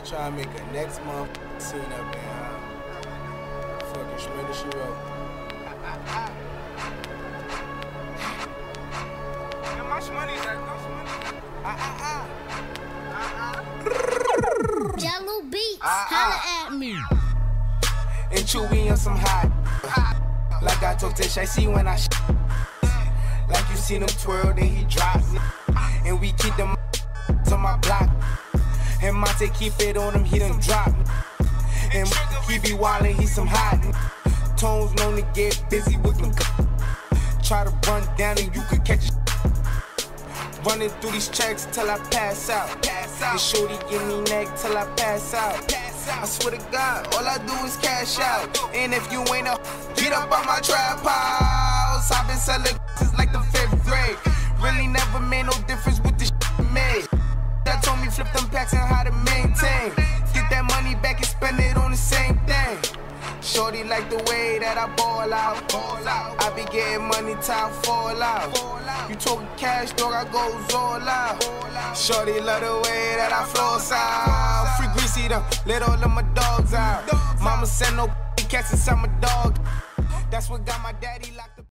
I try to make a next month scene up in uh, fucking Shmurda She Wrote. How much money is that? How much money? Ah, ah, Jahlil Beats, Ah, holla at me. And Chewy on some hot. Like I told Tish, I see when I sh- Like you seen him twirl, then he drop. And we keep them on my block. And Monte keep it on him, he done drop. And he be wildin', he some hot. Tones known to get busy with them. Try to run down and you could catch Running through these checks till I pass out. Pass out. And shorty give me neck till I pass out. Pass out. I swear to God, all I do is cash out. And if you ain't a, get up on my trap house. I've been selling flip them packs and how to maintain. Get that money back and spend it on the same thing. Shorty like the way that I ball out. I be getting money time fall out. You talking cash, dog, I goes all out. Shorty love the way that I floss out. Free greasy them, let all of my dogs out. Mama send no cats inside my dog. That's what got my daddy locked up.